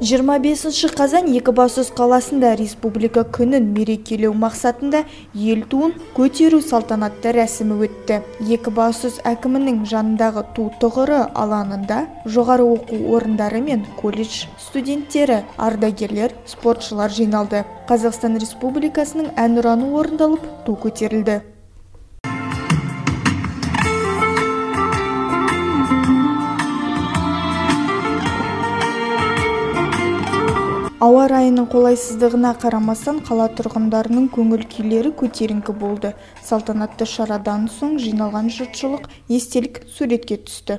25 қазан екібастұз қаласында республика күнін мерекелеу мақсатында ел туын көтеру салтанатты рәсімі өтті. Екібастұз әкімінің жанындағы ту тұғыры алаңында жоғары оқу орындары мен колледж студенттері ардагерлер спортшылар жиналды. Қазақстан республикасының әнұраны орындалып ту көтерілді. Ауа райының қолайсыздығына қарамастан қала тұрғындарының көңіл-күйлері көтеріңкі болды. Салтанатты шарадан соң жиналған жұртшылық естелік суретке түсті.